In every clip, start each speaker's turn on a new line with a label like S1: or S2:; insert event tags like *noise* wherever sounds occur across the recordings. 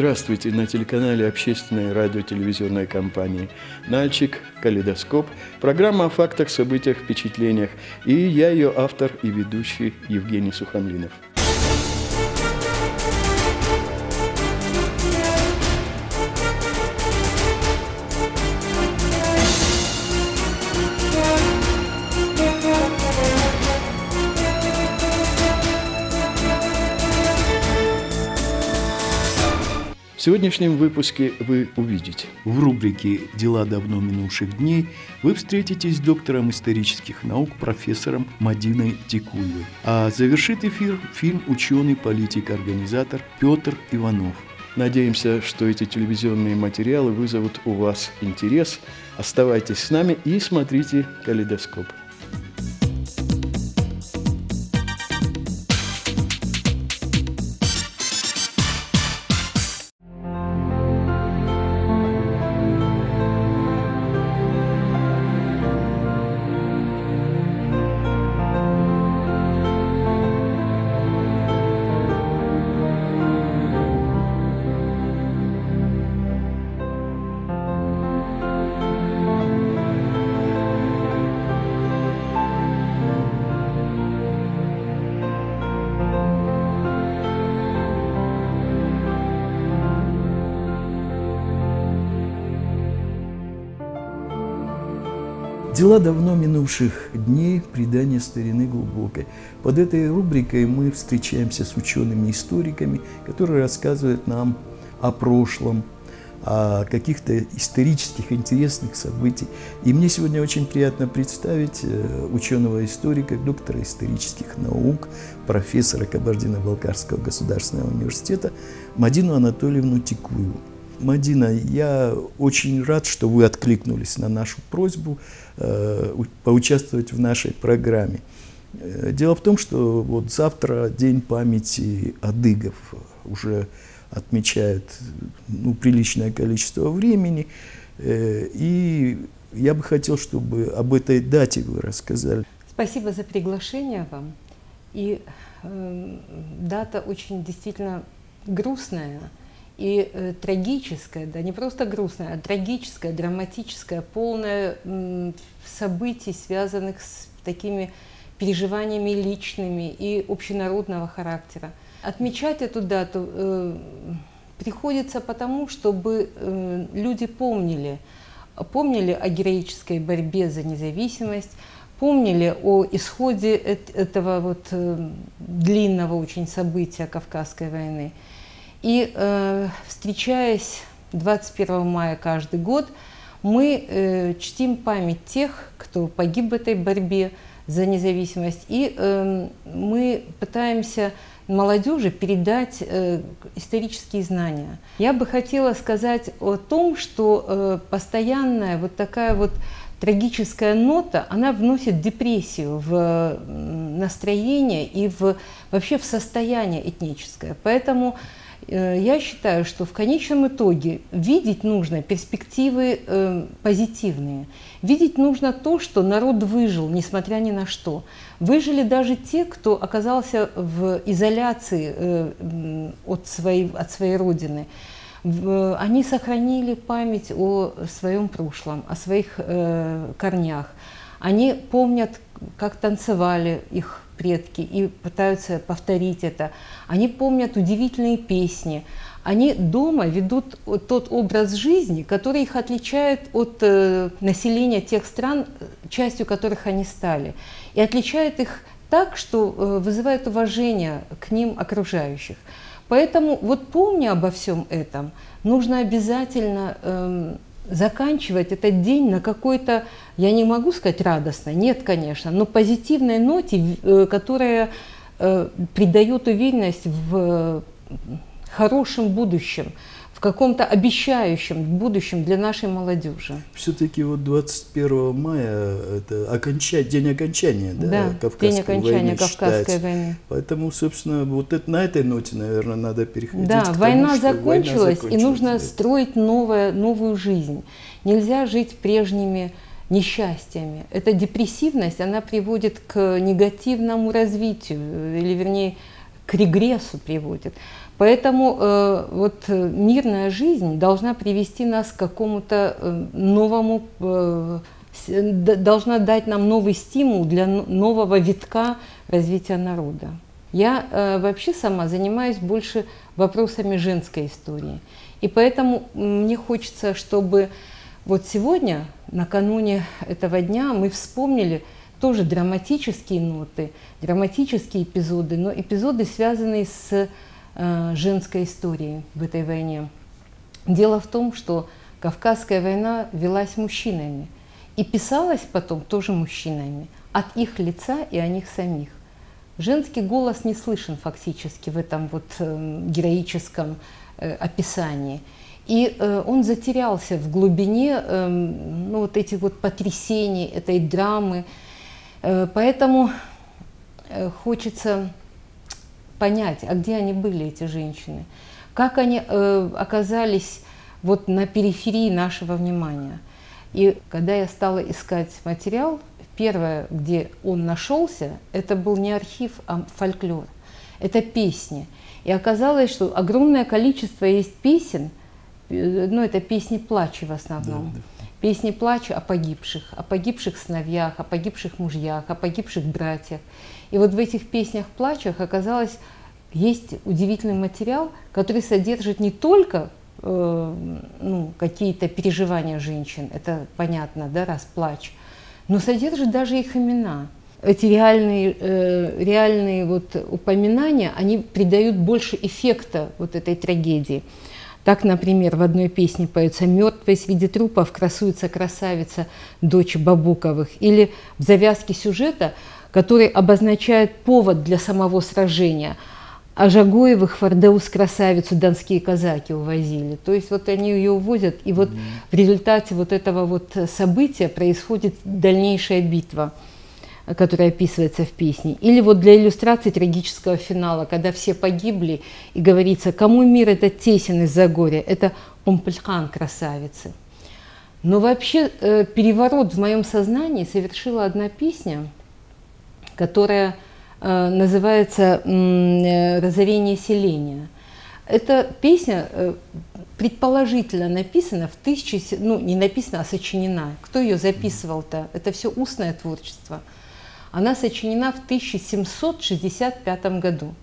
S1: Здравствуйте на телеканале общественной радио-телевизионной компании «Нальчик», «Калейдоскоп», программа о фактах, событиях, впечатлениях. И я ее автор и ведущий Евгений Сухомлинов. В сегодняшнем выпуске вы увидите. В рубрике «Дела давно минувших дней» вы встретитесь с доктором исторических наук профессором Мадиной Тикуевой. А завершит эфир фильм «Ученый, политик, организатор» Петр Иванов. Надеемся, что эти телевизионные материалы вызовут у вас интерес. Оставайтесь с нами и смотрите «Калейдоскоп». Дела давно минувших дней, предание старины глубокой. Под этой рубрикой мы встречаемся с учеными-историками, которые рассказывают нам о прошлом, о каких-то исторических интересных событиях. И мне сегодня очень приятно представить э, ученого-историка, доктора исторических наук, профессора Кабардино-Балкарского государственного университета Мадину Анатольевну Тикуеву. Мадина, я очень рад, что вы откликнулись на нашу просьбу э, поучаствовать в нашей программе. Э, дело в том, что вот завтра День памяти адыгов уже отмечают ну, приличное количество времени. Э, и я бы хотел, чтобы об этой дате вы рассказали.
S2: Спасибо за приглашение вам. И э, дата очень действительно грустная и э, трагическое, да, не просто грустное, а трагическое, драматическое, полное м, событий, связанных с такими переживаниями личными и общенародного характера. Отмечать эту дату э, приходится потому, чтобы э, люди помнили, помнили о героической борьбе за независимость, помнили о исходе этого вот э, длинного очень события Кавказской войны. И э, встречаясь 21 мая каждый год, мы э, чтим память тех, кто погиб в этой борьбе за независимость, и э, мы пытаемся молодежи передать э, исторические знания. Я бы хотела сказать о том, что э, постоянная вот такая вот трагическая нота, она вносит депрессию в настроение и в, вообще в состояние этническое. Поэтому я считаю, что в конечном итоге видеть нужно перспективы э, позитивные. Видеть нужно то, что народ выжил, несмотря ни на что. Выжили даже те, кто оказался в изоляции э, от, своей, от своей родины. В, они сохранили память о своем прошлом, о своих э, корнях. Они помнят, как танцевали их предки и пытаются повторить это. Они помнят удивительные песни. Они дома ведут тот образ жизни, который их отличает от э, населения тех стран, частью которых они стали. И отличает их так, что э, вызывает уважение к ним окружающих. Поэтому вот помня обо всем этом, нужно обязательно э, заканчивать этот день на какой-то, я не могу сказать радостной, нет, конечно, но позитивной ноте, э, которая э, придает уверенность в хорошем будущем, в каком-то обещающем будущем для нашей молодежи.
S1: Все-таки вот 21 мая это окончать, день окончания да,
S2: да, Кавказской день окончания войны Кавказской считается. войны.
S1: Поэтому, собственно, вот это, на этой ноте, наверное, надо переходить
S2: да,
S1: к тому,
S2: война закончилась, война закончилась, и нужно да. строить новое, новую жизнь. Нельзя жить прежними несчастьями. Эта депрессивность, она приводит к негативному развитию, или вернее, к регрессу приводит. Поэтому э, вот э, мирная жизнь должна привести нас к какому-то э, новому, э, должна дать нам новый стимул для нового витка развития народа. Я э, вообще сама занимаюсь больше вопросами женской истории. И поэтому мне хочется, чтобы вот сегодня, накануне этого дня, мы вспомнили тоже драматические ноты, драматические эпизоды, но эпизоды, связанные с э, женской историей в этой войне. Дело в том, что Кавказская война велась мужчинами и писалась потом тоже мужчинами от их лица и о них самих. Женский голос не слышен фактически в этом вот э, героическом э, описании. И э, он затерялся в глубине э, ну, вот этих вот потрясений, этой драмы. Э, поэтому э, хочется понять, а где они были, эти женщины, как они э, оказались вот на периферии нашего внимания. И когда я стала искать материал, первое, где он нашелся, это был не архив, а фольклор. Это песни. И оказалось, что огромное количество есть песен, ну, это песни плача в основном. Да, да. Песни плача о погибших, о погибших сыновьях, о погибших мужьях, о погибших братьях. И вот в этих песнях плачах оказалось, есть удивительный материал, который содержит не только э, ну, какие-то переживания женщин, это понятно, да, раз плач, но содержит даже их имена. Эти реальные, э, реальные вот упоминания, они придают больше эффекта вот этой трагедии. Так, например, в одной песне поется «Мертвая среди трупов красуется красавица, дочь Бабуковых». Или в завязке сюжета, который обозначает повод для самого сражения – а Жагоевых Фордеус красавицу донские казаки увозили. То есть вот они ее увозят, и вот mm-hmm. в результате вот этого вот события происходит дальнейшая битва, которая описывается в песне. Или вот для иллюстрации трагического финала, когда все погибли, и говорится, кому мир этот тесен из-за горя, это Помпельхан красавицы. Но вообще э, переворот в моем сознании совершила одна песня, которая Э, называется э, «Разорение селения». Эта песня предположительно написана в тысячи, ну не написана, а сочинена. Кто ее записывал-то? Это все устное творчество. Она сочинена в 1765 году.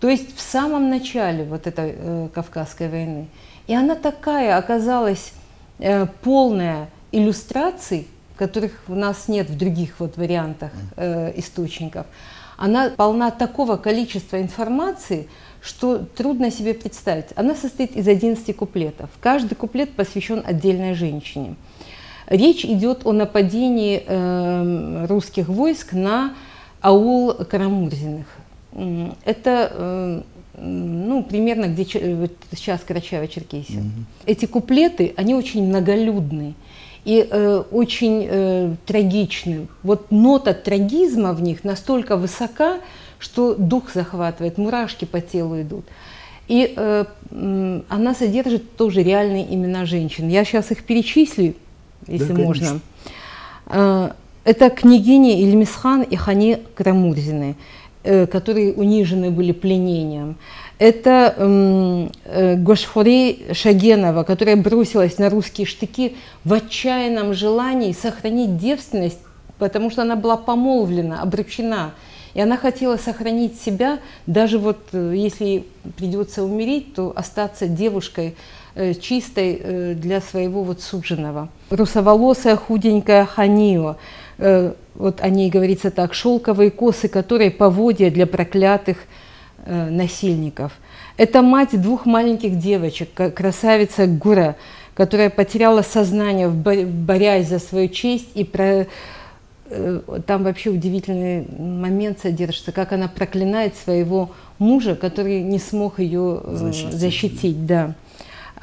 S2: То есть в самом начале вот этой э, Кавказской войны. И она такая оказалась э, полная иллюстраций, которых у нас нет в других вот вариантах э, источников она полна такого количества информации, что трудно себе представить. Она состоит из 11 куплетов. Каждый куплет посвящен отдельной женщине. Речь идет о нападении э, русских войск на аул Карамурзиных. Это э, ну, примерно где сейчас Карачаево-Черкесия. Угу. Эти куплеты, они очень многолюдные и э, очень э, трагичным. Вот нота трагизма в них настолько высока, что дух захватывает, мурашки по телу идут. И э, она содержит тоже реальные имена женщин. Я сейчас их перечислю, если да, можно. Э, это княгиня Ильмисхан и Хани Крамурзины, э, которые унижены были пленением это э, Гошхури Шагенова, которая бросилась на русские штыки в отчаянном желании сохранить девственность, потому что она была помолвлена, обручена. И она хотела сохранить себя, даже вот если придется умереть, то остаться девушкой чистой э, для своего вот суженого. Русоволосая худенькая Ханио, э, вот о ней говорится так, шелковые косы, которые поводья для проклятых Э, насильников. Это мать двух маленьких девочек, красавица Гура, которая потеряла сознание, борясь за свою честь. И про... Э, там вообще удивительный момент содержится, как она проклинает своего мужа, который не смог ее э, защитить. защитить да.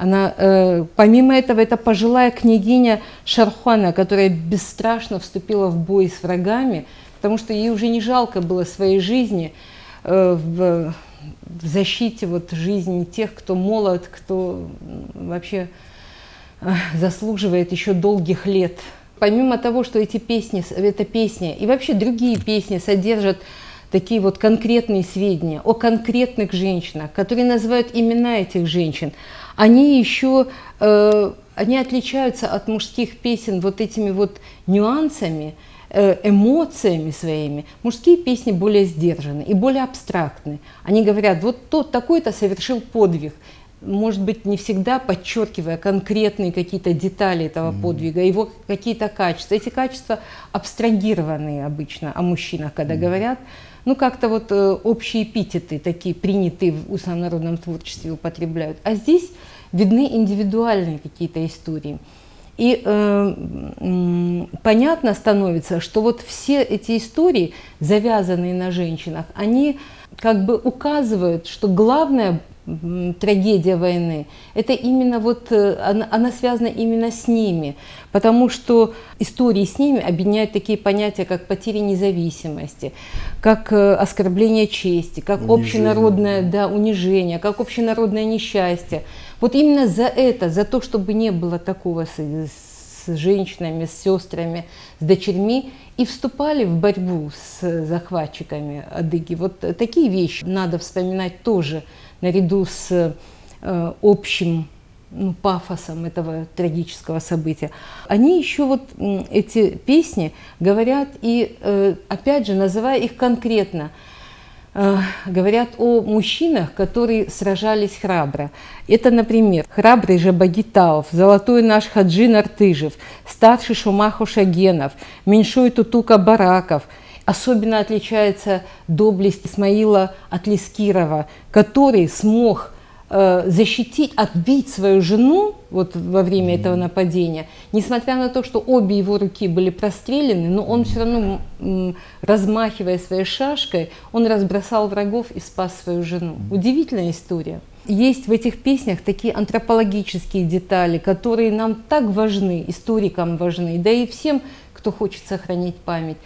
S2: Она, помимо этого, это пожилая княгиня Шархуана, которая бесстрашно вступила в бой с врагами, потому что ей уже не жалко было своей жизни – Э, в, в защите вот жизни тех, кто молод, кто вообще э, заслуживает еще долгих лет. Помимо того, что эти песни, эта песня и вообще другие песни содержат такие вот конкретные сведения о конкретных женщинах, которые называют имена этих женщин, они еще э, они отличаются от мужских песен вот этими вот нюансами, э, эмоциями своими. Мужские песни более сдержаны и более абстрактны. Они говорят, вот тот такой-то совершил подвиг, может быть, не всегда подчеркивая конкретные какие-то детали этого подвига, его какие-то качества. Эти качества абстрагированные обычно о мужчинах, когда говорят. Ну, как-то вот э, общие эпитеты такие принятые в устном народном творчестве употребляют. А здесь видны индивидуальные какие-то истории. И э, понятно становится, что вот все эти истории, завязанные на женщинах, они как бы указывают, что главное трагедия войны, это именно вот, э, она, она связана именно с ними, потому что истории с ними объединяют такие понятия, как потеря независимости, как э, оскорбление чести, как унижение. общенародное да, унижение, как общенародное несчастье. Вот именно за это, за то, чтобы не было такого с, с женщинами, с сестрами, с дочерьми, и вступали в борьбу с захватчиками адыги. Вот такие вещи надо вспоминать тоже наряду с э, общим ну, пафосом этого трагического события. Они еще вот эти песни говорят и, э, опять же, называя их конкретно, э, говорят о мужчинах, которые сражались храбро. Это, например, храбрый Жабагитаов, золотой наш Хаджин Артыжев, старший Шумаху Шагенов, меньшой Тутука Бараков – Особенно отличается доблесть Исмаила Атлискирова, который смог э, защитить, отбить свою жену вот во время этого нападения, несмотря на то, что обе его руки были прострелены, но он все равно, размахивая своей шашкой, он разбросал врагов и спас свою жену. Удивительная история. Есть в этих песнях такие антропологические детали, которые нам так важны, историкам важны, да и всем, кто хочет сохранить память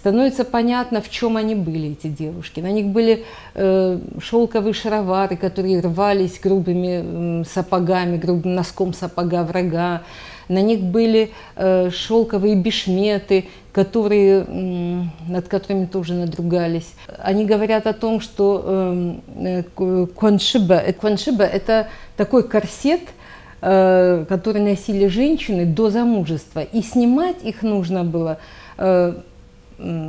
S2: становится понятно, в чем они были, эти девушки. На них были э, шелковые шаровары, которые рвались грубыми э, сапогами, грубым носком сапога врага. На них были э, шелковые бешметы, которые, э, над которыми тоже надругались. Они говорят о том, что э, э, э, коншиба – это такой корсет, э, который носили женщины до замужества. И снимать их нужно было э,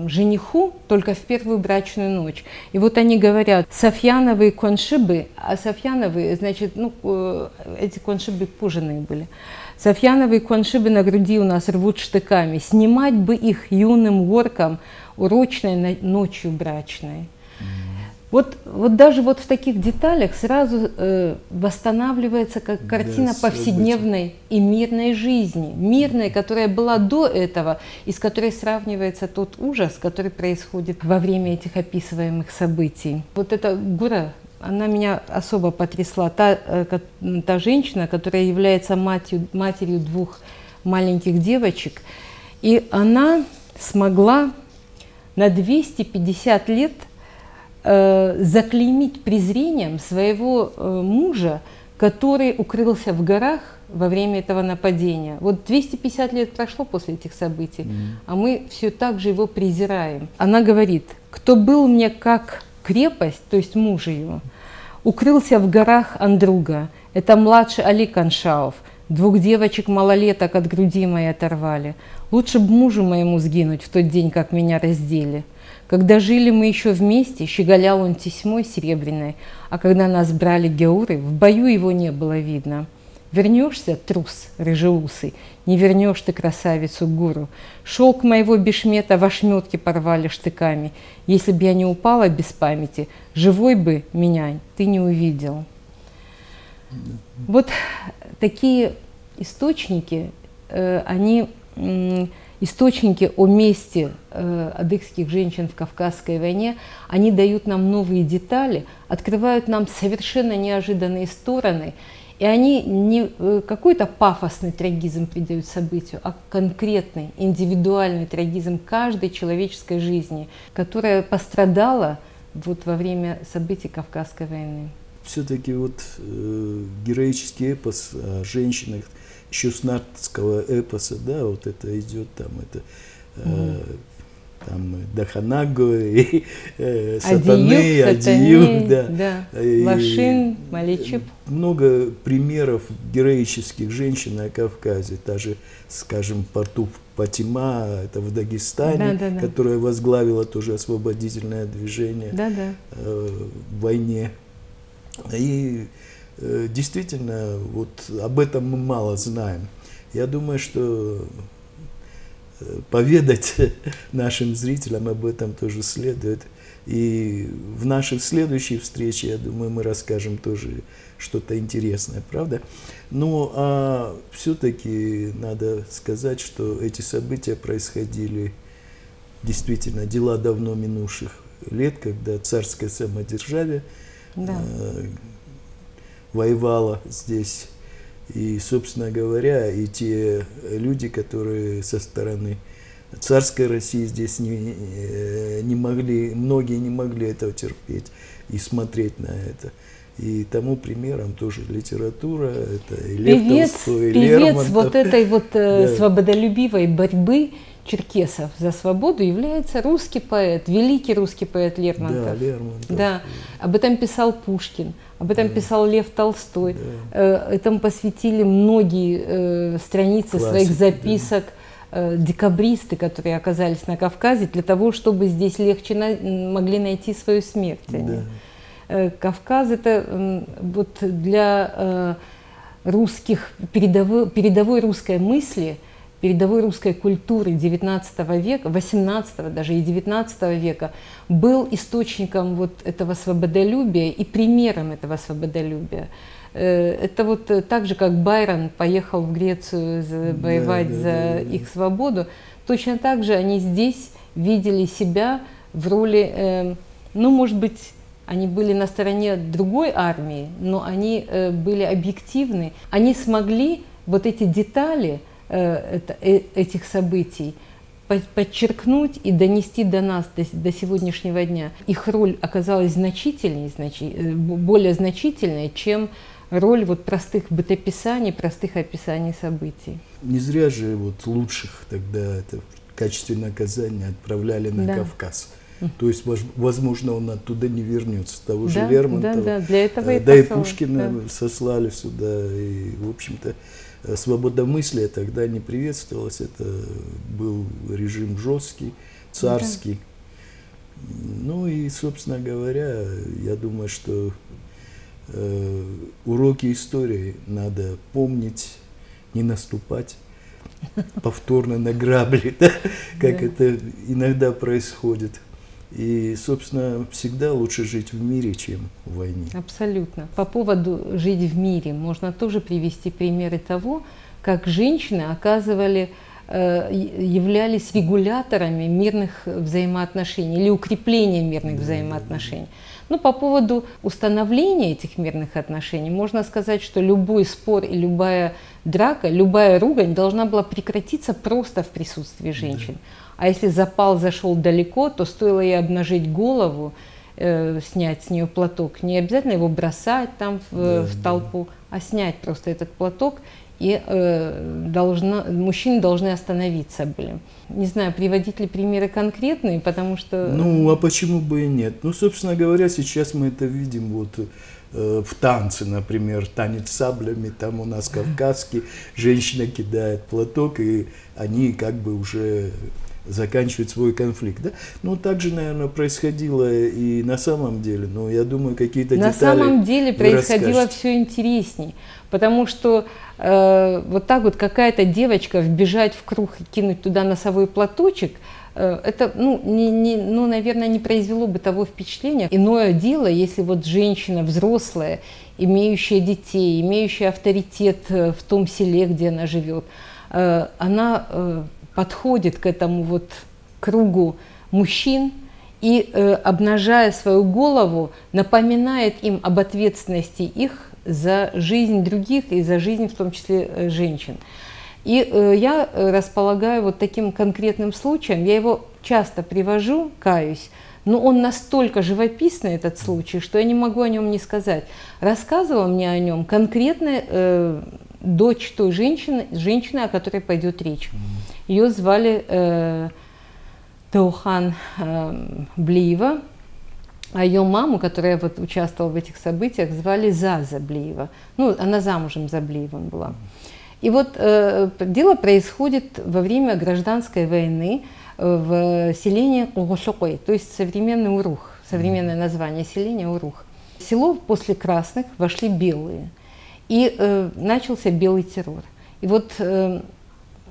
S2: жениху только в первую брачную ночь. И вот они говорят, Софьяновые коншибы, а Софьяновые, значит, ну, э, эти коншибы пуженые были. Софьяновые коншибы на груди у нас рвут штыками. Снимать бы их юным горкам урочной ночью брачной. Вот, вот даже вот в таких деталях сразу э, восстанавливается как картина да, повседневной и мирной жизни. Мирной, которая была до этого, и с которой сравнивается тот ужас, который происходит во время этих описываемых событий. Вот эта Гура, она меня особо потрясла. Та, э, та женщина, которая является матерью, матерью двух маленьких девочек, и она смогла на 250 лет – заклеймить презрением своего э, мужа, который укрылся в горах во время этого нападения. Вот 250 лет прошло после этих событий, mm а мы все так же его презираем. Она говорит, кто был мне как крепость, то есть муж ее, укрылся в горах Андруга. Это младший Али Каншаов. Двух девочек малолеток от груди моей оторвали. Лучше бы мужу моему сгинуть в тот день, как меня раздели. Когда жили мы еще вместе, щеголял он тесьмой серебряной, а когда нас брали геуры, в бою его не было видно. Вернешься, трус рыжеусый, не вернешь ты красавицу гуру. Шелк моего бешмета в ошметке порвали штыками. Если б я не упала без памяти, живой бы меня ты не увидел. Вот такие источники, э, они источники о месте э, адыгских женщин в Кавказской войне, они дают нам новые детали, открывают нам совершенно неожиданные стороны, и они не э, какой-то пафосный трагизм придают событию, а конкретный, индивидуальный трагизм каждой человеческой жизни, которая пострадала вот во время событий Кавказской войны.
S1: Все-таки вот э, героический эпос о женщинах – нартского эпоса, да, вот это идет там, это э, там Даханаго, и, э, Сатаны, Адиюк,
S2: да, да. И Лашин, Маличип.
S1: Много примеров героических женщин на Кавказе, даже, скажем, порту Патима, это в Дагестане, да, да, да. которая возглавила тоже освободительное движение
S2: да, да.
S1: Э, в войне. И э, действительно, вот об этом мы мало знаем. Я думаю, что поведать *laughs* нашим зрителям об этом тоже следует. И в нашей следующей встрече, я думаю, мы расскажем тоже что-то интересное, правда? Ну, а все-таки надо сказать, что эти события происходили действительно дела давно минувших лет, когда царское самодержавие да. Воевало здесь и, собственно говоря, и те люди, которые со стороны царской России здесь не, э, не могли, многие не могли этого терпеть и смотреть на это. И тому примером тоже литература, это и Лев
S2: певец,
S1: Толстой, и
S2: певец
S1: Лермонтов.
S2: вот этой вот э, *laughs* да. свободолюбивой борьбы черкесов за свободу является русский поэт, великий русский поэт Лермонтов.
S1: Да, Лермонтов.
S2: Да, об этом писал Пушкин. Об этом да. писал Лев Толстой. Да. Э, этому посвятили многие э, страницы Классик, своих записок да. э, декабристы, которые оказались на Кавказе, для того, чтобы здесь легче на, могли найти свою смерть. Да. Э, Кавказ это вот для русских передовой, передовой русской мысли – передовой русской культуры XIX века, XVIII даже и XIX века был источником вот этого свободолюбия и примером этого свободолюбия. Э, это вот так же, как Байрон поехал в Грецию воевать да, да, за да, да. их свободу, точно так же они здесь видели себя в роли, э, ну, может быть, они были на стороне другой армии, но они э, были объективны. Они смогли вот эти детали – Э, э, этих событий, подчеркнуть и донести до нас, до, до сегодняшнего дня. Их роль оказалась значительнее, значи, э, более значительной, чем роль вот простых бытописаний, простых описаний событий.
S1: Не зря же вот лучших тогда это в качестве наказания отправляли на да. Кавказ. То есть, возможно, он оттуда не вернется. Того да, же Лермонтова.
S2: Да, да, для этого и
S1: Да и Пушкина да. сослали сюда. И, в общем-то, Э, свобода мысли тогда не приветствовалась, это был режим жесткий, царский. Да. Ну и, собственно говоря, я думаю, что э, уроки истории надо помнить, не наступать повторно на грабли, *laughs* да? как да. это иногда происходит. И, собственно, всегда лучше жить в мире, чем в войне.
S2: Абсолютно. По поводу жить в мире можно тоже привести примеры того, как женщины оказывали э, являлись регуляторами мирных взаимоотношений или укрепления мирных да, взаимоотношений. Ну, по поводу установления этих мирных отношений можно сказать, что любой спор и любая драка, любая ругань должна была прекратиться просто в присутствии женщин. Да. А если запал зашел далеко, то стоило ей обнажить голову, э, снять с нее платок. Не обязательно его бросать там в, да, в толпу, да. а снять просто этот платок. И э, должна, мужчины должны остановиться были. Не знаю, приводить ли примеры конкретные, потому что...
S1: Ну, а почему бы и нет? Ну, собственно говоря, сейчас мы это видим вот э, в танце, например, танец саблями, там у нас кавказский, женщина кидает платок, и они как бы уже заканчивать свой конфликт. Да? Ну, так же, наверное, происходило и на самом деле. Но я думаю, какие-то детали...
S2: На самом деле происходило все интересней. Потому что э, вот так вот какая-то девочка вбежать в круг и кинуть туда носовой платочек, э, это, ну, не, не, ну, наверное, не произвело бы того впечатления. Иное дело, если вот женщина взрослая, имеющая детей, имеющая авторитет э, в том селе, где она живет, э, она подходит к этому вот кругу мужчин и, э, обнажая свою голову, напоминает им об ответственности их за жизнь других и за жизнь в том числе э, женщин. И э, я располагаю вот таким конкретным случаем, я его часто привожу, каюсь, но он настолько живописный, этот случай, что я не могу о нем не сказать. Рассказывала мне о нем конкретная э, дочь той женщины, женщины, о которой пойдет речь. Ее звали э, Теохан Блиева, а ее маму, которая вот участвовала в этих событиях, звали Заза Блиева. Ну, она замужем за Блиевым была. И вот э, дело происходит во время гражданской войны в селении Угошокой, то есть современный Урух, современное название селения Урух. В село после красных вошли белые, и э, начался белый террор. И вот э,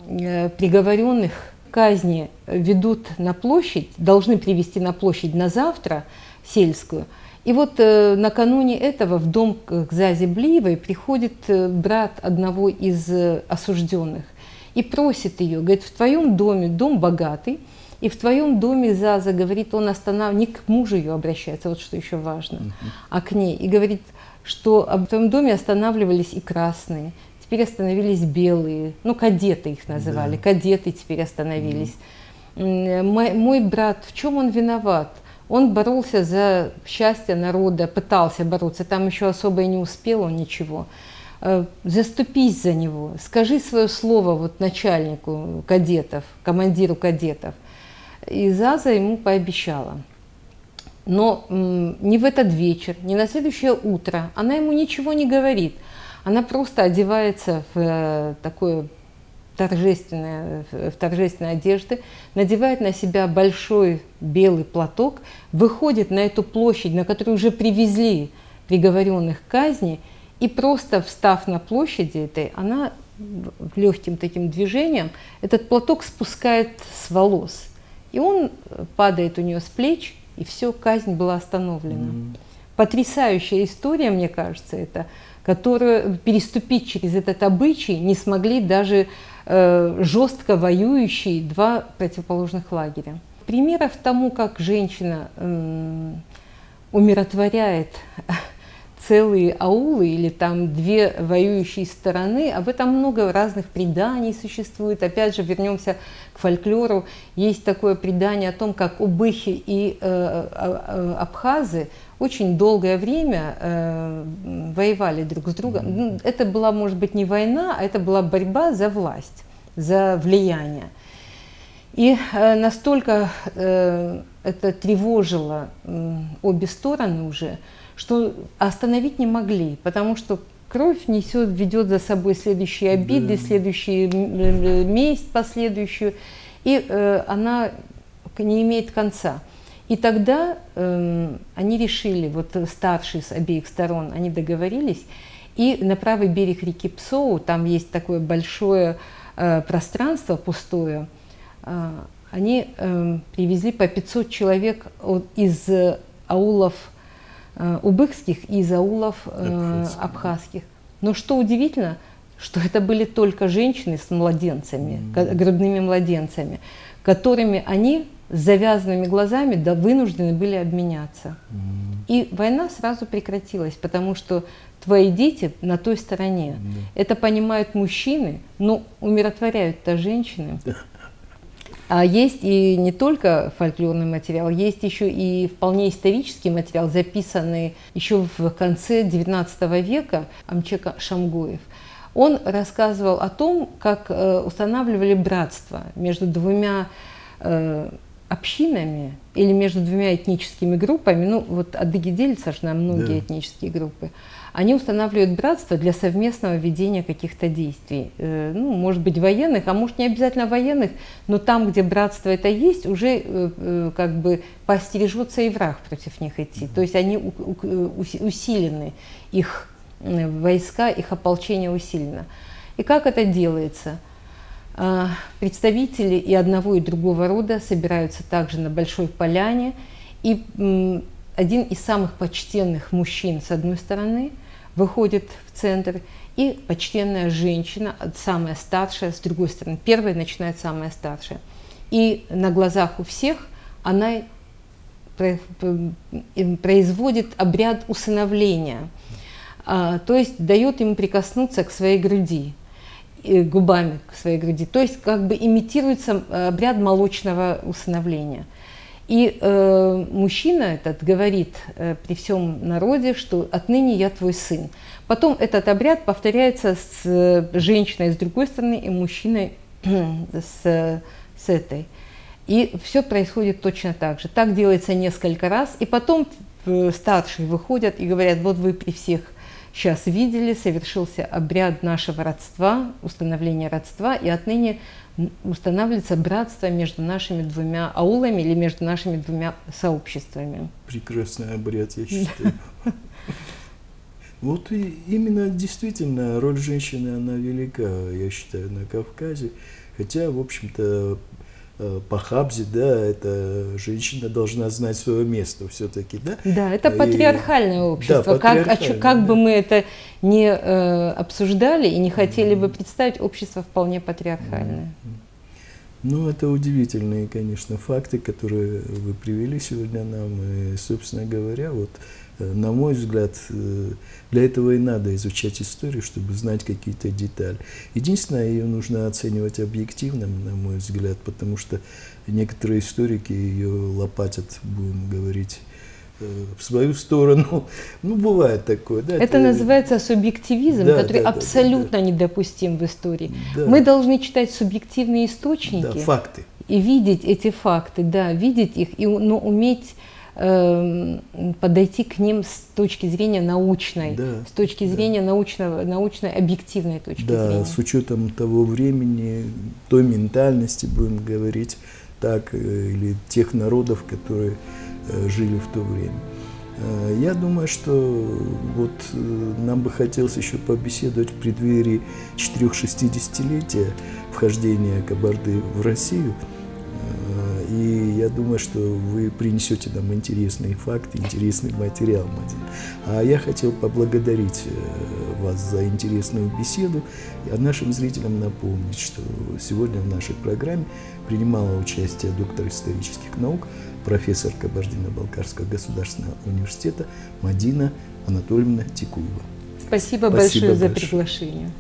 S2: э, приговоренных казни ведут на площадь, должны привести на площадь на завтра сельскую. И вот э, накануне этого в дом к Зазе Блиевой приходит э, брат одного из э, осужденных и просит ее, говорит, в твоем доме дом богатый, и в твоем доме Заза, говорит, он останавливается, не к мужу ее обращается, вот что еще важно, uh-huh. а к ней. И говорит, что в твоем доме останавливались и красные, теперь остановились белые, ну, кадеты их называли, да. кадеты теперь остановились. Mm. Мой, мой брат, в чем он виноват? Он боролся за счастье народа, пытался бороться, там еще особо и не успел он ничего. Э, заступись за него, скажи свое слово вот начальнику кадетов, командиру кадетов. И Заза ему пообещала. Но не в этот вечер, не на следующее утро она ему ничего не говорит. Она просто одевается в э, такое торжественные, в торжественной одежды, надевает на себя большой белый платок, выходит на эту площадь, на которую уже привезли приговоренных к казни, и просто встав на площади этой, она легким таким движением этот платок спускает с волос. И он падает у нее с плеч, и все, казнь была остановлена. Mm-hmm. Потрясающая история, мне кажется, это, которую переступить через этот обычай не смогли даже э, жестко воюющие два противоположных лагеря. Примеров тому, как женщина э, умиротворяет целые аулы или там две воюющие стороны. Об этом много разных преданий существует. Опять же, вернемся к фольклору. Есть такое предание о том, как убыхи и э, э, абхазы очень долгое время э, воевали друг с другом. Ну, это была, может быть, не война, а это была борьба за власть, за влияние. И э, настолько э, это тревожило э, обе стороны уже, что остановить не могли, потому что кровь несет, ведет за собой следующие обиды, да. следующие месть последующую, и э, она не имеет конца. И тогда э, они решили, вот старшие с обеих сторон, они договорились, и на правый берег реки Псоу, там есть такое большое э, пространство пустое, э, они э, привезли по 500 человек от, из аулов Э, убыхских и из аулов э, абхазских. Но что удивительно, что это были только женщины с младенцами, mm-hmm. грудными младенцами, которыми они с завязанными глазами да, вынуждены были обменяться. Mm-hmm. И война сразу прекратилась, потому что твои дети на той стороне. Mm-hmm. Это понимают мужчины, но умиротворяют-то женщины. А есть и не только фольклорный материал, есть еще и вполне исторический материал, записанный еще в конце XIX века Амчека Шамгуев. Он рассказывал о том, как э, устанавливали братство между двумя э, общинами или между двумя этническими группами. Ну, вот адыги делятся же на многие да. этнические группы они устанавливают братство для совместного ведения каких-то действий. Э, ну, может быть, военных, а может, не обязательно военных, но там, где братство это есть, уже э, э, как бы постережется и враг против них идти. То есть они усилены, их войска, их ополчение усилено. И как это делается? А, представители и одного, и другого рода собираются также на большой поляне, и один из самых почтенных мужчин с одной стороны выходит в центр, и почтенная женщина, самая старшая, с другой стороны. Первая начинает самая старшая. И на глазах у всех она производит обряд усыновления, а, то есть дает ему прикоснуться к своей груди, губами к своей груди. То есть как бы имитируется обряд молочного усыновления – и э, мужчина этот говорит э, при всем народе, что отныне я твой сын. Потом этот обряд повторяется с э, женщиной с другой стороны и мужчиной *clears throat* с, с этой. И все происходит точно так же. Так делается несколько раз, и потом э, старшие выходят и говорят, вот вы при всех сейчас видели, совершился обряд нашего родства, установления родства, и отныне устанавливается братство между нашими двумя аулами или между нашими двумя сообществами.
S1: Прекрасный обряд, я считаю. *laughs* Вот и именно действительно роль женщины, она велика, я считаю, на Кавказе. Хотя, в общем-то, по Хабзе, да, это женщина должна знать свое место все-таки, да?
S2: Да, это патриархальное общество. Да, патриархальное, как, как бы мы это не э, обсуждали и не хотели бы представить, общество вполне патриархальное.
S1: Ну, это удивительные, конечно, факты, которые вы привели сегодня нам. И, собственно говоря, вот Э, на мой взгляд, э, для этого и надо изучать историю, чтобы знать какие-то детали. Единственное, ее нужно оценивать объективно, на мой взгляд, потому что некоторые историки ее лопатят, будем говорить, э, в свою сторону. *laughs* Ну, бывает такое. Да,
S2: это, это называется субъективизм, да, который да, абсолютно да, да. недопустим в истории. Да. Мы должны читать субъективные источники. Да,
S1: факты.
S2: И видеть эти факты, да, видеть их, и, но уметь Эм, подойти к ним с точки зрения научной, да, с точки зрения да. научного, научной объективной точки
S1: да,
S2: зрения.
S1: Да, с учетом того времени, той ментальности, будем говорить так, э, или тех народов, которые э, жили в то время. Э, я думаю, что вот нам бы хотелось еще побеседовать в преддверии 460-летия вхождения Кабарды в Россию – и я думаю, что вы принесете нам интересные факты, интересный материал, Мадина. А я хотел поблагодарить э, вас за интересную беседу. А нашим зрителям напомнить, что сегодня в нашей программе принимала участие доктор исторических наук, профессор Кабардино-Балкарского государственного университета Мадина Анатольевна Тикуева.
S2: Спасибо, Спасибо большое, большое за приглашение.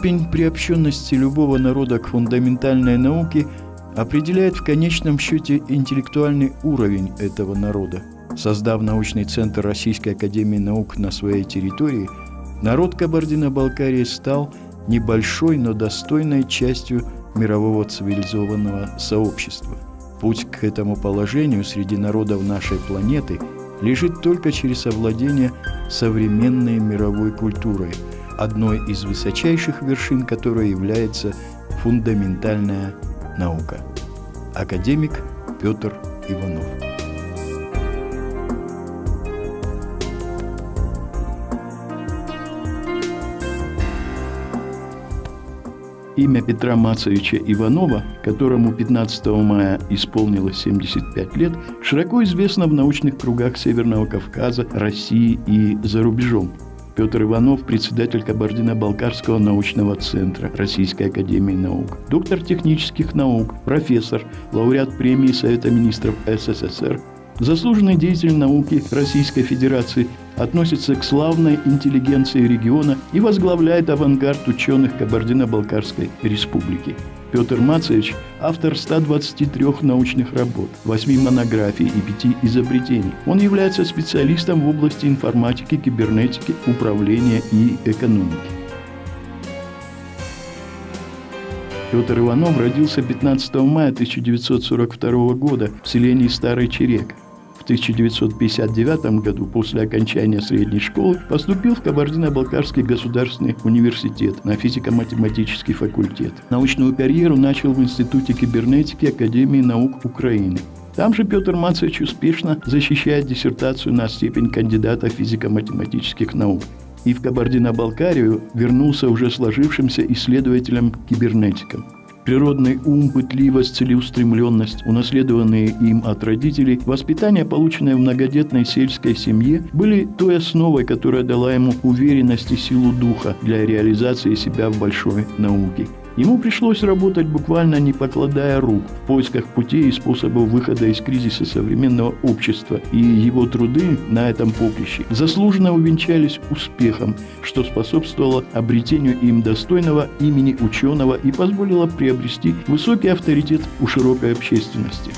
S1: Степень приобщенности любого народа к фундаментальной науке определяет в конечном счете интеллектуальный уровень этого народа. Создав научный центр Российской Академии Наук на своей территории, народ Кабардино-Балкарии стал небольшой, но достойной частью мирового цивилизованного сообщества. Путь к этому положению среди народов нашей планеты лежит только через овладение современной мировой культурой, одной из высочайших вершин которой является фундаментальная наука. Академик Петр Иванов. Имя Петра Мацевича Иванова, которому 15 мая исполнилось 75 лет, широко известно в научных кругах Северного Кавказа, России и за рубежом. Петр Иванов – председатель Кабардино-Балкарского научного центра Российской академии наук, доктор технических наук, профессор, лауреат премии Совета министров СССР, Заслуженный деятель науки Российской Федерации относится к славной интеллигенции региона и возглавляет авангард ученых Кабардино-Балкарской республики. Петр Мацевич – автор 123 научных работ, 8 монографий и 5 изобретений. Он является специалистом в области информатики, кибернетики, управления и экономики. Петр Иванов родился 15 мая 1942 года в селении Старый Черек. В 1959 году, после окончания средней школы, поступил в Кабардино-Балкарский государственный университет на физико-математический факультет. Научную карьеру начал в Институте кибернетики Академии наук Украины. Там же Петр Мацевич успешно защищает диссертацию на степень кандидата физико-математических наук. И в Кабардино-Балкарию вернулся уже сложившимся исследователем-кибернетиком. Природный ум, пытливость, целеустремленность, унаследованные им от родителей, воспитание, полученное в многодетной сельской семье, были той основой, которая дала ему уверенность и силу духа для реализации себя в большой науке. Ему пришлось работать буквально не покладая рук в поисках путей и способов выхода из кризиса современного общества, и его труды на этом поприще заслуженно увенчались успехом, что способствовало обретению им достойного имени ученого и позволило приобрести высокий авторитет у широкой общественности.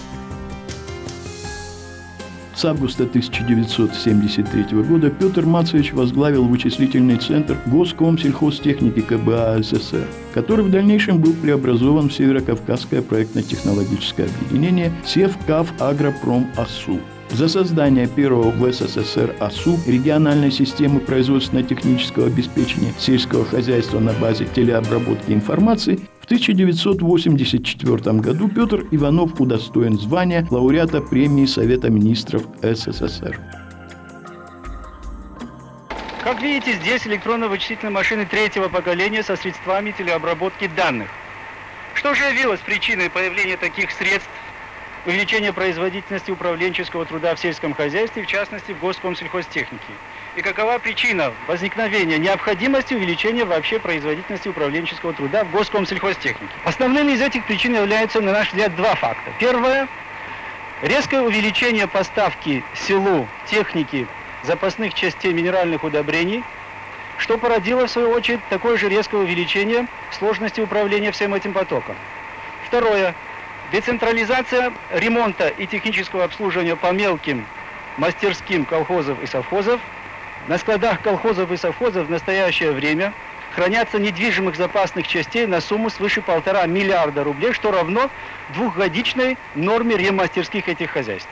S1: С августа 1973 года Петр Мацевич возглавил вычислительный центр Госкомсельхозтехники КБА СССР, который в дальнейшем был преобразован в Северокавказское проектно-технологическое объединение Севкав Агропром АСУ. За создание первого в СССР АСУ региональной системы производственно-технического обеспечения сельского хозяйства на базе телеобработки информации 1984 году Петр Иванов удостоен звания лауреата премии Совета министров СССР.
S3: Как видите, здесь электронно-вычислительные машины третьего поколения со средствами телеобработки данных. Что же явилось причиной появления таких средств увеличения производительности управленческого труда в сельском хозяйстве, в частности в госкомсельхозтехнике? И какова причина возникновения необходимости увеличения вообще производительности управленческого труда в госкомсельхозтехнике. Основными из этих причин являются, на наш взгляд, два факта. Первое – резкое увеличение поставки селу техники запасных частей минеральных удобрений, что породило, в свою очередь, такое же резкое увеличение сложности управления всем этим потоком. Второе – децентрализация ремонта и технического обслуживания по мелким мастерским колхозов и совхозов – на складах колхозов и совхозов в настоящее время хранятся недвижимых запасных частей на сумму свыше полтора миллиарда рублей, что равно двухгодичной норме ремастерских этих хозяйств.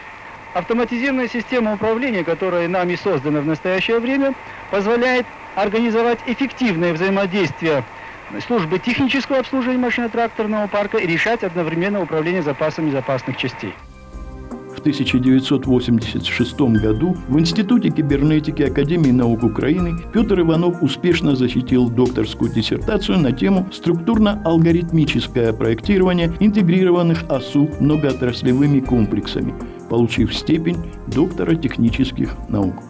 S3: Автоматизированная система управления, которая нами создана в настоящее время, позволяет организовать эффективное взаимодействие службы технического обслуживания машино-тракторного парка и решать одновременно управление запасами запасных частей.
S1: В 1986 году в Институте кибернетики Академии наук Украины Петр Иванов успешно защитил докторскую диссертацию на тему «Структурно-алгоритмическое проектирование интегрированных ОСУ многоотраслевыми комплексами», получив степень доктора технических наук.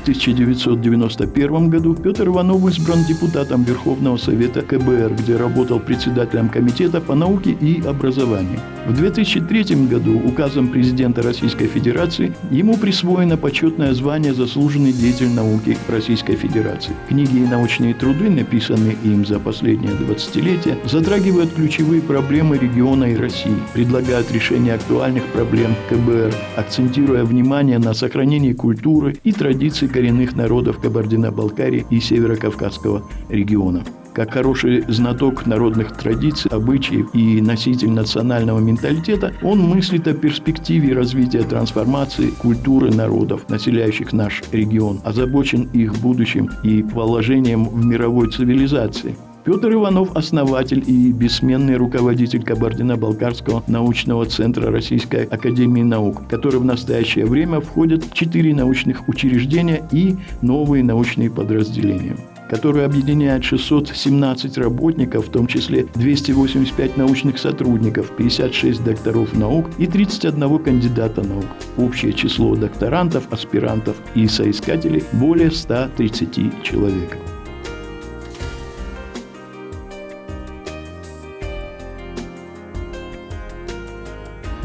S1: В 1991 году Петр Иванов избран депутатом Верховного Совета КБР, где работал председателем Комитета по науке и образованию. В 2003 году указом президента Российской Федерации ему присвоено почетное звание «Заслуженный деятель науки Российской Федерации». Книги и научные труды, написанные им за последние 20-летия, затрагивают ключевые проблемы региона и России, предлагают решение актуальных проблем КБР, акцентируя внимание на сохранении культуры и традиций коренных народов Кабардино-Балкарии и Северо-Кавказского региона. Как хороший знаток народных традиций, обычаев и носитель национального менталитета, он мыслит о перспективе развития трансформации культуры народов, населяющих наш регион, озабочен их будущим и положением в мировой цивилизации. Петр Иванов – основатель и бессменный руководитель Кабардино-Балкарского научного центра Российской Академии Наук, который в настоящее время входит в четыре научных учреждения и новые научные подразделения который объединяет 617 работников, в том числе 285 научных сотрудников, 56 докторов наук и 31 кандидата наук. Общее число докторантов, аспирантов и соискателей более 130 человек.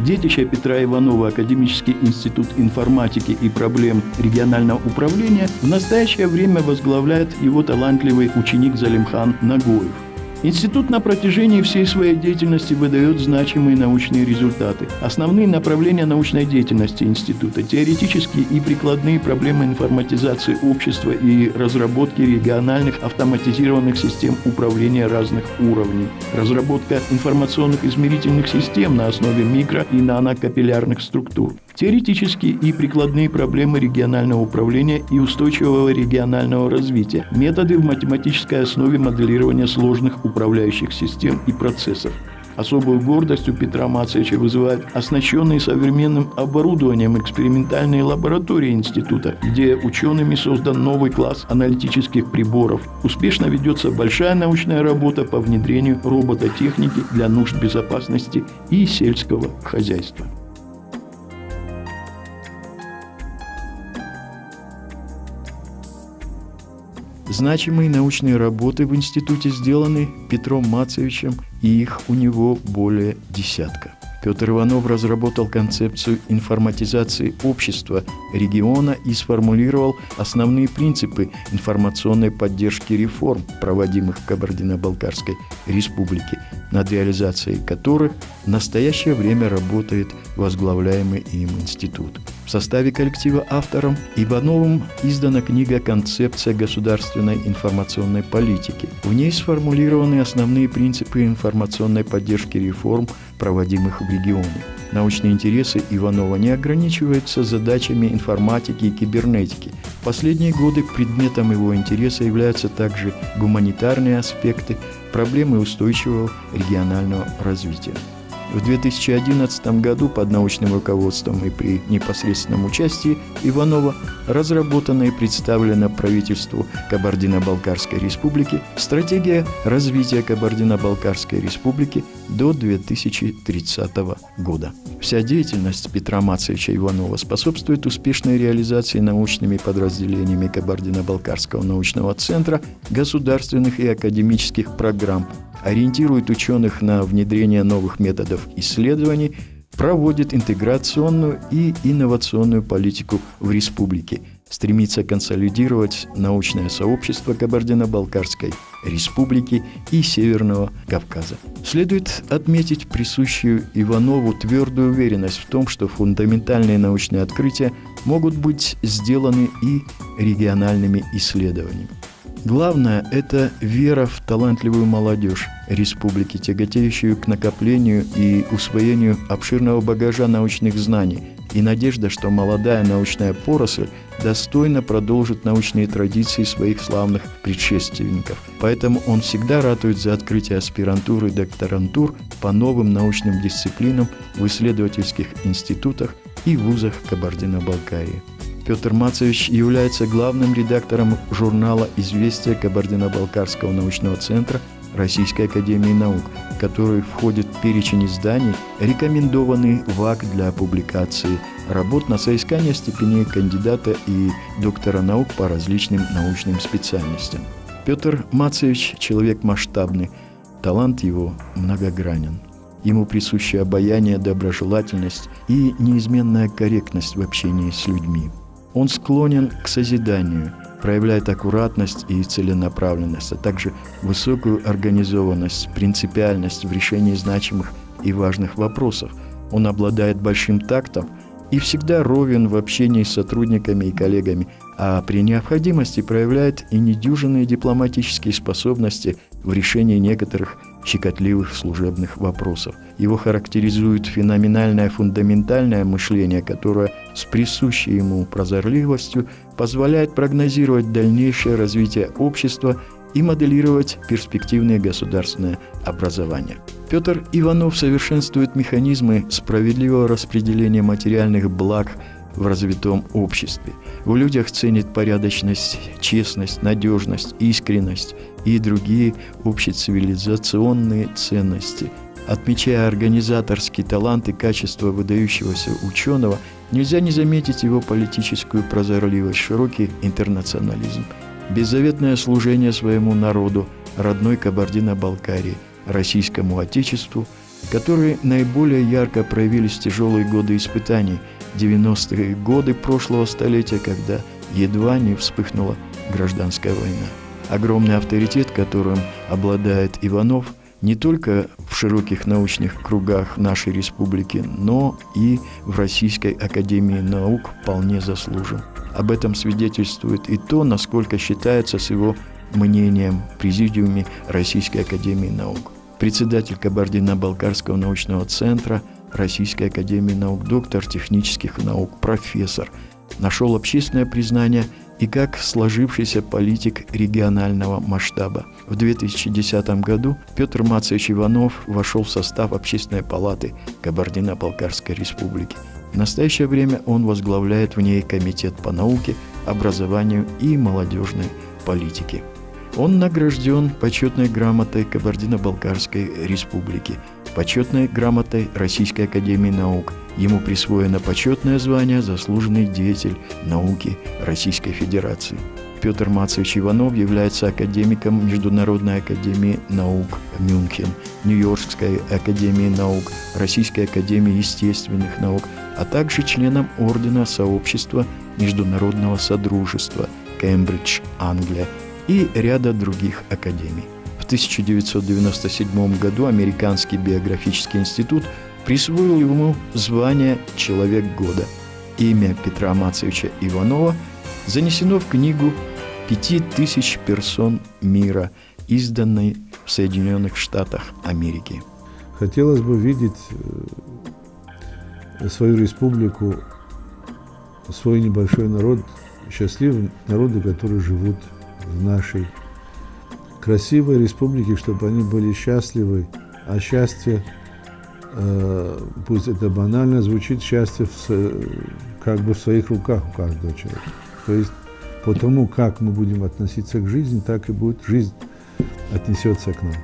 S1: Детище Петра Иванова Академический институт информатики и проблем регионального управления в настоящее время возглавляет его талантливый ученик Залимхан Нагоев. Институт на протяжении всей своей деятельности выдает значимые научные результаты. Основные направления научной деятельности института – теоретические и прикладные проблемы информатизации общества и разработки региональных автоматизированных систем управления разных уровней, разработка информационных измерительных систем на основе микро- и нанокапиллярных структур, теоретические и прикладные проблемы регионального управления и устойчивого регионального развития, методы в математической основе моделирования сложных управляющих систем и процессов. Особую гордость у Петра Мацевича вызывают оснащенные современным оборудованием экспериментальные лаборатории института, где учеными создан новый класс аналитических приборов. Успешно ведется большая научная работа по внедрению робототехники для нужд безопасности и сельского хозяйства. Значимые научные работы в институте сделаны Петром Мацевичем, и их у него более десятка. Петр Иванов разработал концепцию информатизации общества региона и сформулировал основные принципы информационной поддержки реформ, проводимых в Кабардино-Балкарской республике, над реализацией которых в настоящее время работает возглавляемый им институт. В составе коллектива автором Ивановым издана книга «Концепция государственной информационной политики». В ней сформулированы основные принципы информационной поддержки реформ, проводимых в регионе. Научные интересы Иванова не ограничиваются задачами информатики и кибернетики. В последние годы предметом его интереса являются также гуманитарные аспекты, проблемы устойчивого регионального развития. В 2011 году под научным руководством и при непосредственном участии Иванова разработана и представлена правительству Кабардино-Балкарской республики стратегия развития Кабардино-Балкарской республики до 2030 года. Вся деятельность Петра Мацевича Иванова способствует успешной реализации научными подразделениями Кабардино-Балкарского научного центра государственных и академических программ ориентирует ученых на внедрение новых методов исследований, проводит интеграционную и инновационную политику в республике, стремится консолидировать научное сообщество Кабардино-Балкарской республики и Северного Кавказа. Следует отметить присущую Иванову твердую уверенность в том, что фундаментальные научные открытия могут быть сделаны и региональными исследованиями. Главное – это вера в талантливую молодежь республики, тяготеющую к накоплению и усвоению обширного багажа научных знаний, и надежда, что молодая научная поросль достойно продолжит научные традиции своих славных предшественников. Поэтому он всегда ратует за открытие аспирантуры и докторантур по новым научным дисциплинам в исследовательских институтах и вузах Кабардино-Балкарии. Петр Мацевич является главным редактором журнала «Известия Кабардино-Балкарского научного центра» Российской Академии Наук, который входит в перечень изданий, рекомендованный ВАК для публикации работ на соискание степеней кандидата и доктора наук по различным научным специальностям. Петр Мацевич – человек масштабный, талант его многогранен. ему присущи обаяние, доброжелательность и неизменная корректность в общении с людьми. Он склонен к созиданию, проявляет аккуратность и целенаправленность, а также высокую организованность, принципиальность в решении значимых и важных вопросов. Он обладает большим тактом и всегда ровен в общении с сотрудниками и коллегами, а при необходимости проявляет и недюжинные дипломатические способности в решении некоторых щекотливых служебных вопросов. Его характеризует феноменальное фундаментальное мышление, которое с присущей ему прозорливостью позволяет прогнозировать дальнейшее развитие общества и моделировать перспективное государственное образование. Петр Иванов совершенствует механизмы справедливого распределения материальных благ в развитом обществе. В людях ценит порядочность, честность, надежность, искренность и другие общецивилизационные ценности. Отмечая организаторский талант и качество выдающегося ученого, нельзя не заметить его политическую прозорливость, широкий интернационализм, беззаветное служение своему народу, родной Кабардино-Балкарии, российскому отечеству, которые наиболее ярко проявились в тяжелые годы испытаний – 90-е годы прошлого столетия, когда едва не вспыхнула гражданская война. Огромный авторитет, которым обладает Иванов, не только в широких научных кругах нашей республики, но и в Российской академии наук вполне заслужен. Об этом свидетельствует и то, насколько считается с его мнением в Президиуме Российской академии наук. Председатель Кабардино-Балкарского научного центра – Российской Академии Наук, доктор технических наук, профессор. Нашел общественное признание и как сложившийся политик регионального масштаба. В 2010 году Петр Мацевич Иванов вошел в состав Общественной палаты Кабардино-Балкарской республики. В настоящее время он возглавляет в ней Комитет по науке, образованию и молодежной политике. Он награжден почетной грамотой Кабардино-Балкарской республики – почетной грамотой Российской Академии Наук. Ему присвоено почетное звание «Заслуженный деятель науки Российской Федерации». Петр Мацевич Иванов является академиком Международной академии наук Мюнхен, Нью-Йоркской академии наук, Российской академии естественных наук, а также членом Ордена Сообщества Международного Содружества Кембридж, Англия и ряда других академий. В 1997 году Американский биографический институт присвоил ему звание «Человек года». Имя Петра Мацевича Иванова занесено в книгу «Пяти тысяч персон мира», изданной в Соединенных Штатах Америки.
S4: Хотелось бы видеть э, свою республику, свой небольшой народ, счастливым народы, которые живут в нашей красивой республики, чтобы они были счастливы, а счастье, э, пусть это банально звучит, счастье в, как бы в своих руках у каждого человека. То есть по тому, как мы будем относиться к жизни, так и будет жизнь отнесется к нам.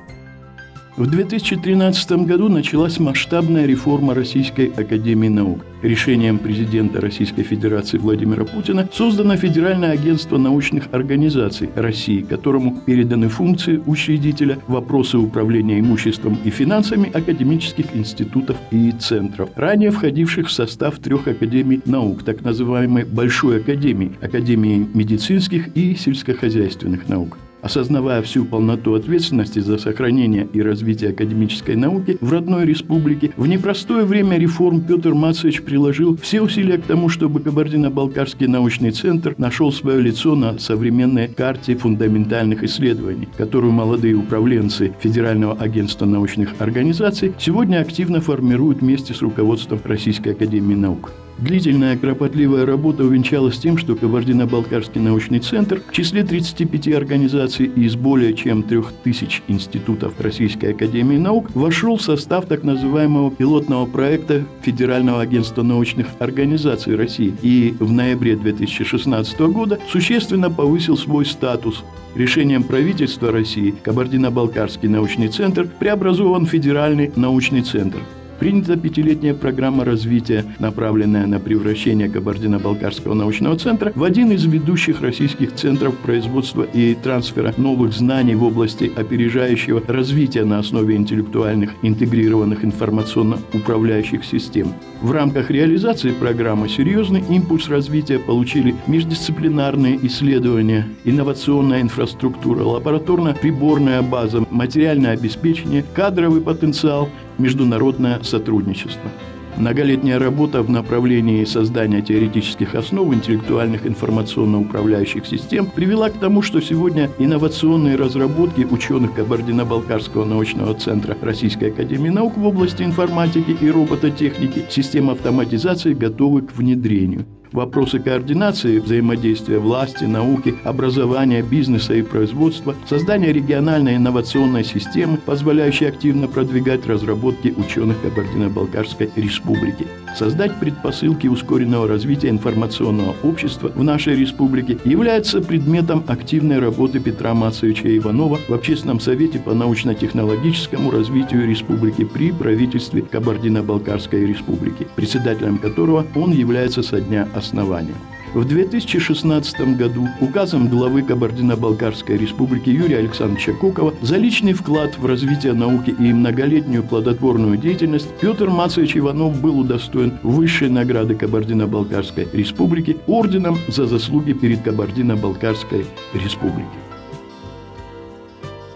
S1: В 2013 году началась масштабная реформа Российской Академии Наук. Решением президента Российской Федерации Владимира Путина создано Федеральное агентство научных организаций России, которому переданы функции учредителя вопросы управления имуществом и финансами академических институтов и центров, ранее входивших в состав трех академий наук, так называемой Большой Академии, Академии медицинских и сельскохозяйственных наук осознавая всю полноту ответственности за сохранение и развитие академической науки в родной республике, в непростое время реформ Петр Мацевич приложил все усилия к тому, чтобы Кабардино-Балкарский научный центр нашел свое лицо на современной карте фундаментальных исследований, которую молодые управленцы Федерального агентства научных организаций сегодня активно формируют вместе с руководством Российской академии наук. Длительная кропотливая работа увенчалась тем, что Кабардино-Балкарский научный центр в числе 35 организаций из более чем 3000 институтов Российской академии наук вошел в состав так называемого пилотного проекта Федерального агентства научных организаций России. И в ноябре 2016 года существенно повысил свой статус. Решением правительства России Кабардино-Балкарский научный центр преобразован в Федеральный научный центр – принята пятилетняя программа развития, направленная на превращение Кабардино-Балкарского научного центра в один из ведущих российских центров производства и трансфера новых знаний в области опережающего развития на основе интеллектуальных интегрированных информационно-управляющих систем. В рамках реализации программы серьезный импульс развития получили междисциплинарные исследования, инновационная инфраструктура, лабораторно-приборная база, материальное обеспечение, кадровый потенциал, международное сотрудничество. Многолетняя работа в направлении создания теоретических основ интеллектуальных информационно-управляющих систем привела к тому, что сегодня инновационные разработки ученых Кабардино-Балкарского научного центра Российской академии наук в области информатики и робототехники, систем автоматизации готовы к внедрению. Вопросы координации взаимодействия власти, науки, образования, бизнеса и производства, создания региональной инновационной системы, позволяющей активно продвигать разработки ученых Кабардино-Балкарской республики, создать предпосылки ускоренного развития информационного общества в нашей республике является предметом активной работы Петра Мацевича Иванова в Общественном совете по научно-технологическому развитию республики при правительстве Кабардино-Балкарской республики, председателем которого он является со дня основания. В 2016 году указом главы Кабардино-Балкарской республики Юрия Александровича Кукова за личный вклад в развитие науки и многолетнюю плодотворную деятельность Петр Мацевич Иванов был удостоен высшей награды Кабардино-Балкарской республики орденом за заслуги перед Кабардино-Балкарской республикой.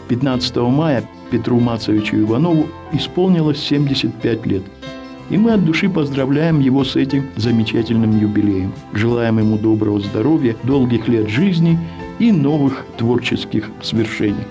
S1: 15 мая Петру Мацевичу Иванову исполнилось 75 лет – и мы от души поздравляем его с этим замечательным юбилеем. Желаем ему доброго здоровья, долгих лет жизни и новых творческих свершений.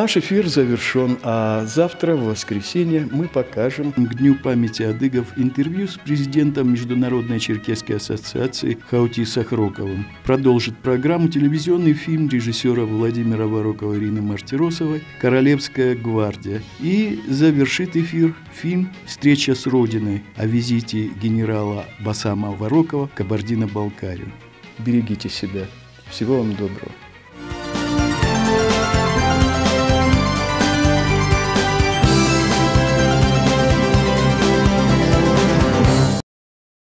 S1: Наш эфир завершен, а завтра, в воскресенье, мы покажем к Дню памяти адыгов интервью с президентом Международной Черкесской ассоциации Хаути Сахроковым. Продолжит программу телевизионный фильм режиссера Владимира Ворокова Ирины Мартиросовой «Королевская гвардия». И завершит эфир фильм «Встреча с Родиной» о визите генерала Басама Ворокова к Кабардино-Балкарию.
S5: Берегите себя. Всего вам доброго.